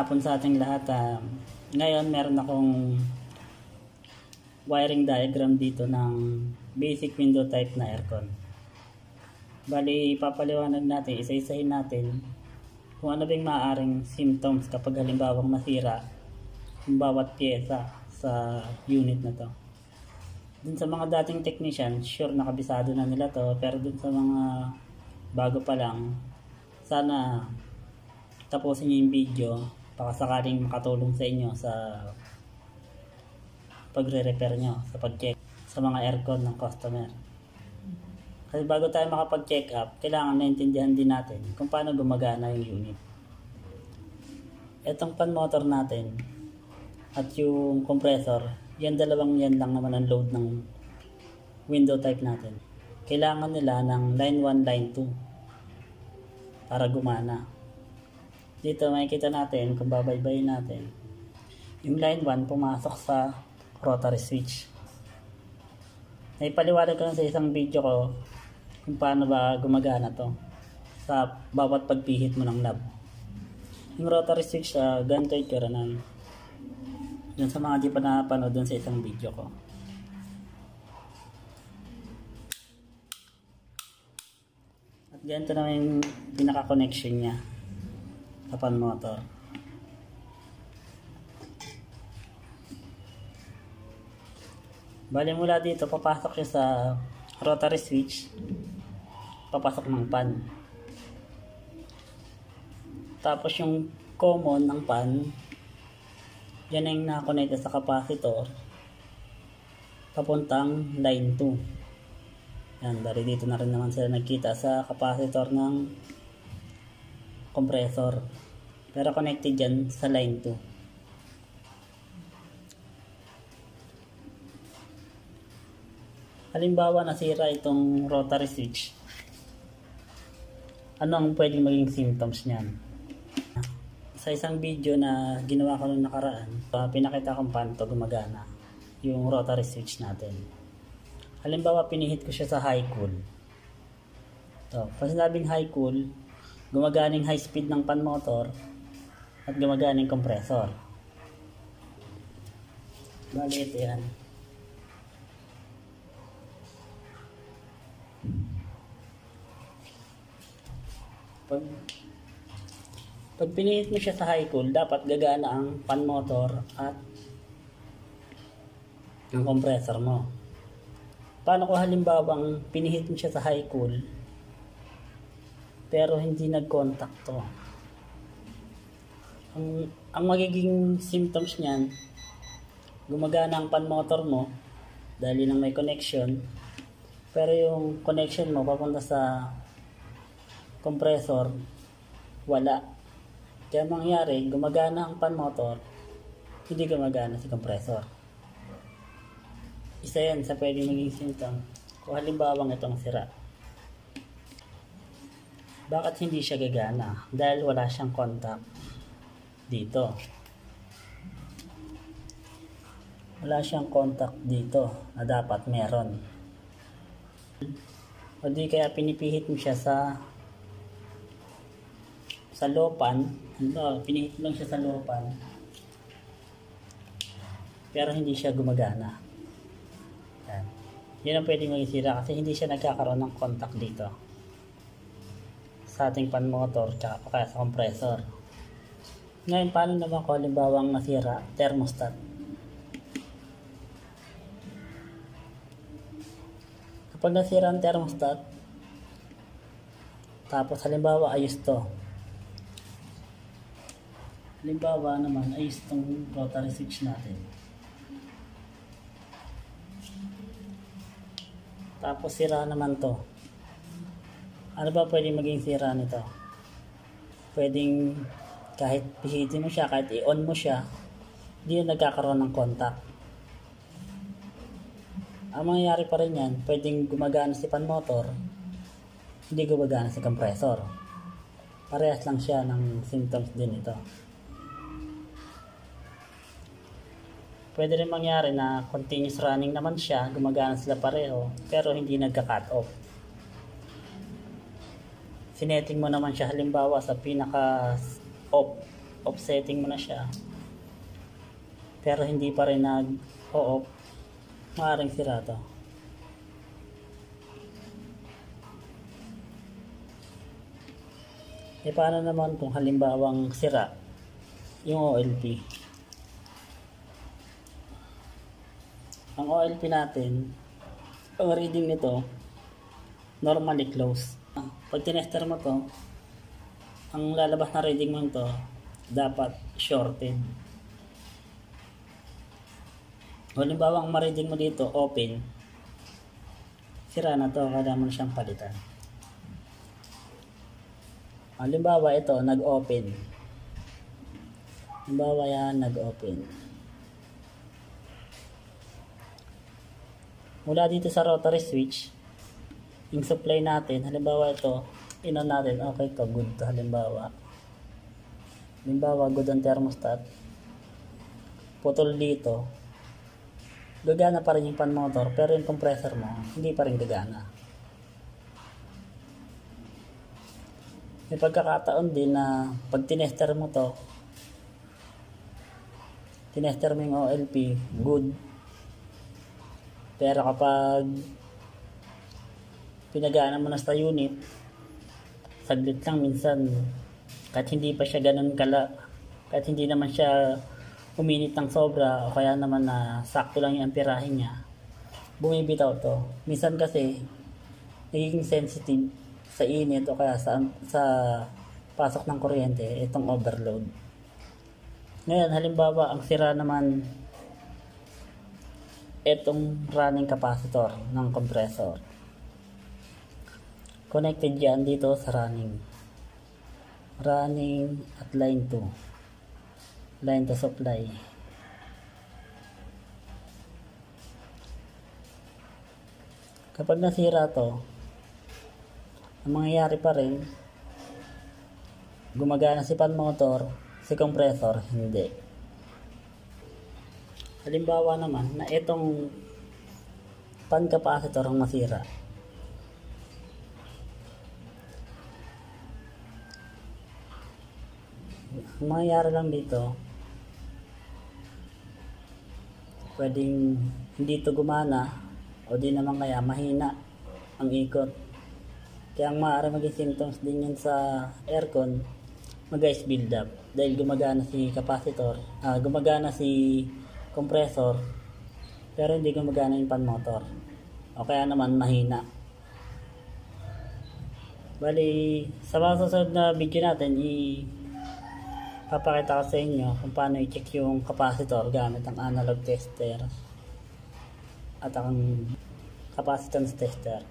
hapon sa ating lahat. ah. ngayon meron akong wiring diagram dito ng basic window type na aircon. Bali, papaliwanag natin, isa-isahin natin kung ano ba yung maaaring symptoms kapag halimbawa masira yung bawat pyesa sa unit na to. Dun sa mga dating technician, sure nakabisado na nila to, pero dun sa mga bago pa lang, sana tapusin niyo yung video baka sakaling makatulong sa inyo sa pagre-repair nyo, sa pag-check sa mga aircon ng customer. Kasi bago tayo makapag-check up, kailangan naintindihan din natin kung paano gumagana yung unit. Etong pan motor natin at yung compressor, yan dalawang yan lang naman ang load ng window type natin. Kailangan nila ng line 1, line 2 para gumana. Dito makikita natin kung babaybayin natin. Yung line 1 pumasok sa rotary switch. Naipaliwanag ko lang sa isang video ko kung paano ba gumagana to sa bawat pagpihit mo ng knob. Yung rotary switch, uh, ganito tira ng dun sa mga di pa napanood dun sa isang video ko. At ganito naman yung pinaka-connection niya sa pan motor. Bali mula dito, papasok siya sa rotary switch. Papasok ng pan. Tapos yung common ng pan, yan ang nakakonect sa capacitor. Papuntang line 2. Yan, bali dito na rin naman sila nagkita sa capacitor ng compressor. Pero connected yan sa line 2. Halimbawa nasira itong rotary switch. Ano ang pwedeng maging symptoms niyan? Sa isang video na ginawa ko nung nakaraan, uh, pinakita kong paano gumagana yung rotary switch natin. Halimbawa pinihit ko siya sa high cool. To, pag sinabing high cool, gumaganing high speed ng pan motor at gumaganing compressor. Bali ito yan. pag pag pinihit mo siya sa high cool, dapat gagana ang fan motor at ang compressor mo. Paano kung halimbawang pinihit mo siya sa high cool pero hindi nag-contact to? Ang, ang magiging symptoms niyan, gumagana ang pan motor mo dahil yun ang may connection pero yung connection mo papunta sa compressor, wala. Kaya mangyari, gumagana ang pan motor, hindi gumagana si compressor. Isa yan sa pwedeng maging symptom. Kung halimbawang itong sira. Bakit hindi siya gagana? Dahil wala siyang contact dito. Wala siyang contact dito na dapat meron. O di kaya pinipihit mo siya sa sa lopan, no, pinihit lang siya sa lopan, pero hindi siya gumagana. Yan. Yan ang maging sira kasi hindi siya nagkakaroon ng contact dito sa ating pan motor tsaka kaya sa compressor. Ngayon, paano naman kung halimbawang nasira thermostat? Kapag nasira ang thermostat, tapos halimbawa ayos to, Halimbawa naman ay itong rotary switch natin. Tapos sira naman to. Ano ba pwedeng maging sira nito? Pwedeng kahit pihitin mo siya, kahit i-on mo siya, hindi yung nagkakaroon ng contact. Ang mangyayari pa rin yan, pwedeng gumagana si pan motor, hindi gumagana si compressor. Parehas lang siya ng symptoms din ito. Pwede rin mangyari na continuous running naman siya, gumagana sila pareho, pero hindi nagka-cut off. Sineting mo naman siya. Halimbawa sa pinaka off offsetting mo na siya. Pero hindi pa rin nag-off maaaring sira to. E paano naman kung halimbawang sira yung OLP ang OLP natin ang reading nito normally close pag tinester mo to ang lalabas na reading mo to dapat shorted halimbawa ang ma-reading mo dito open sira na to kailangan mo na siyang palitan. Halimbawa ito nag-open. Halimbawa yan nag-open. Mula dito sa rotary switch yung supply natin halimbawa ito inon natin okay to good. To halimbawa halimbawa good ang thermostat. Putol dito. Gagana pa rin yung pan motor pero yung compressor mo hindi pa rin gagana. May pagkakataon din na pag tinester mo to tinester mo yung OLP good. Pero kapag pinagana mo na sa unit, saglit lang minsan, kahit hindi pa siya ganun kala, kahit hindi naman siya uminit ng sobra o kaya naman na sakto lang yung amperahe niya, bumibitaw to. Minsan kasi, nagiging sensitive sa init o kaya sa, sa pasok ng kuryente, itong overload. Ngayon, halimbawa, ang sira naman itong running capacitor ng compressor. Connected yan dito sa running. Running at line 2. Line to supply. Kapag nasira to, ang mangyayari pa rin, gumagana si pan motor, si compressor, hindi. Halimbawa naman na itong pan capacitor ang masira. Ang mangyayari lang dito, pwedeng hindi ito gumana o di naman kaya mahina ang ikot. Kaya ang maaari maging symptoms din yan sa aircon, mag-ice build up. Dahil gumagana si capacitor, uh, gumagana si compressor pero hindi gumagana yung pan motor o kaya naman mahina bali sa mga susunod na video natin i papakita ko sa inyo kung paano i-check yung capacitor gamit ang analog tester at ang capacitance tester